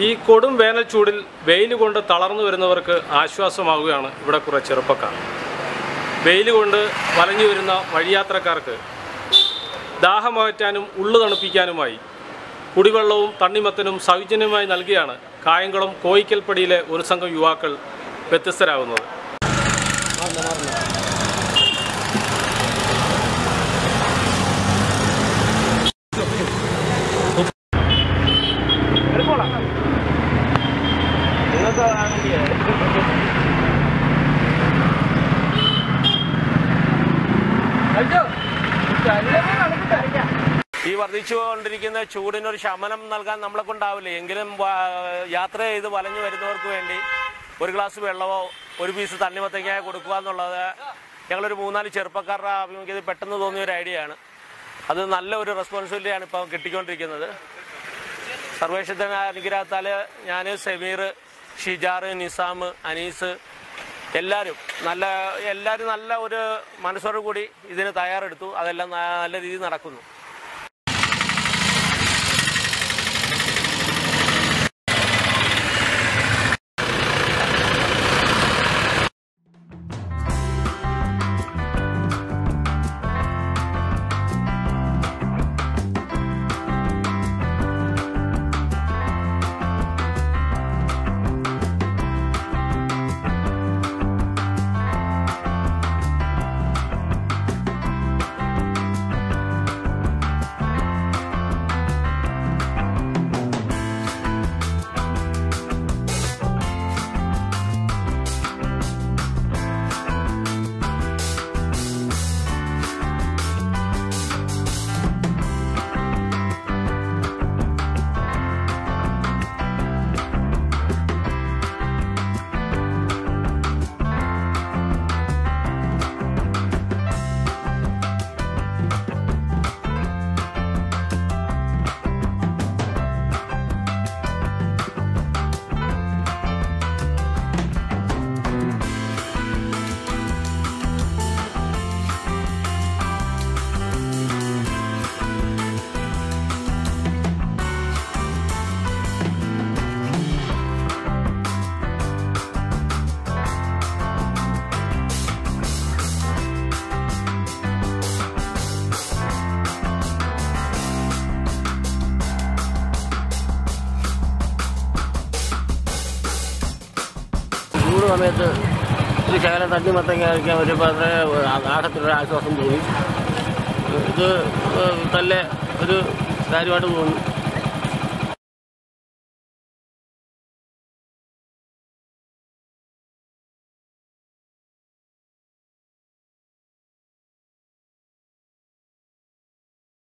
ഈ കൊടും വേനൽ ചൂടിൽ വെയിൽ കൊണ്ട് തളർന്നു വരുന്നവർക്ക് ആശ്വാസമാവുകയാണ് ഇവിടെ കുറേ ചെറുപ്പക്കാർ. വെയിൽ കൊണ്ട് വലഞ്ഞു വരുന്ന വഴിയാത്രക്കാർക്ക് ദാഹമകറ്റാനും ഉള്ളു തണുപ്പിക്കാനുമായി കുടിവെള്ളവും തണ്ണിമത്തനും സൗജന്യമായി നൽകിയാണ് കായംകുളം കോയിക്കൽപ്പടിയിലെ ഒരു സംഘം യുവാക്കൾ വ്യത്യസ്തരാകുന്നത്. ഈ വർദ്ധിച്ചുകൊണ്ടിരിക്കുന്ന ചൂടിനൊരു ശമനം നൽകാൻ നമ്മളെ കൊണ്ടാവില്ല? എങ്കിലും യാത്ര ചെയ്ത് വലഞ്ഞു വരുന്നവർക്ക് വേണ്ടി ഒരു ഗ്ലാസ് വെള്ളമോ ഒരു പീസ് തണ്ണിമത്തങ്ങ കൊടുക്കുക എന്നുള്ളത് ഞങ്ങളൊരു മൂന്നാൽ ചെറുപ്പക്കാരുടെ ആഭിമുഖ്യത്തിൽ പെട്ടെന്ന് തോന്നിയ ഒരു ഐഡിയ ആണ്. അത് നല്ല ഒരു റെസ്പോൺസിബിലിറ്റിയാണ് ഇപ്പം കിട്ടിക്കൊണ്ടിരിക്കുന്നത്. സർവേശ്വരന്റെ അനുഗ്രഹത്താൽ ഞാൻ സമീർ ഷിജാർ നിസാം അനീസ് എല്ലാവരും നല്ല എല്ലാവരും നല്ല ഒരു മനസ്സോടു കൂടി ഇതിന് തയ്യാറെടുത്തു. അതെല്ലാം നല്ല രീതിയിൽ നടക്കുന്നു. ചൂട് സമയത്ത് ഒരു ശകലം തണ്ണിമത്തങ്ങ കഴിക്കാൻ വരുമ്പോൾ അത്ര ആഹത്തിലൊരു ആശ്വാസം തോന്നി. ഇത് നല്ല ഒരു കാര്യമായിട്ട് തോന്നി.